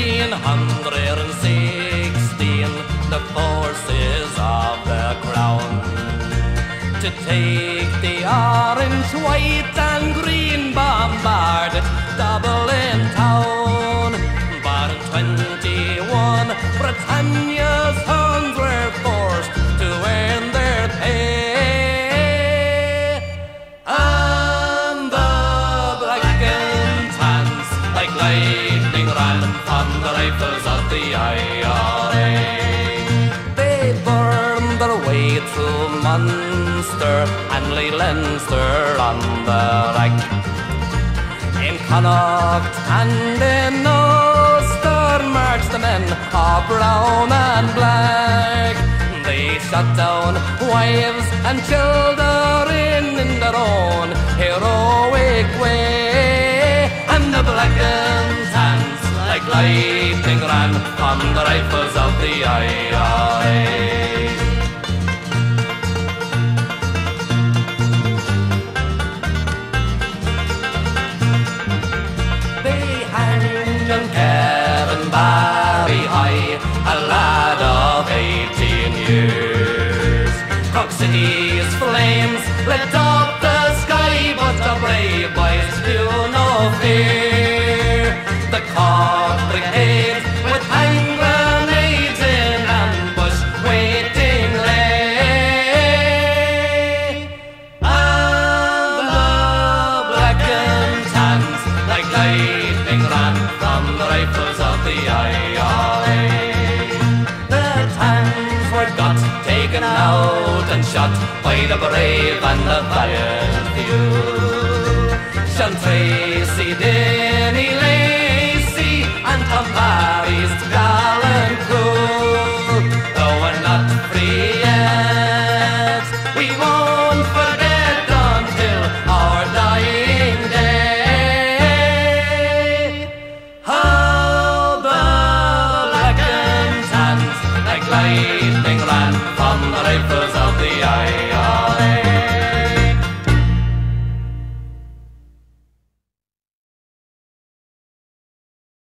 1916, the forces of the crown to take the orange, white, and green bombard Dublin town. But in 21, Britannia's rifles of the IRA. They burned their way through Munster and laid Leinster on the rack. In Connacht and in Ulster marched the men of brown and black. They shut down wives and children in their own heroic like lightning ran from the rifles of the IRA. Young Kevin Barry High, a lad of eighteen years. Cork City's flames lit up the sky, but the brave boys knew no fear. The IRA. The tans were got, taken out and shot by the brave and the valiant few. lightning ran from the rifles of the eye.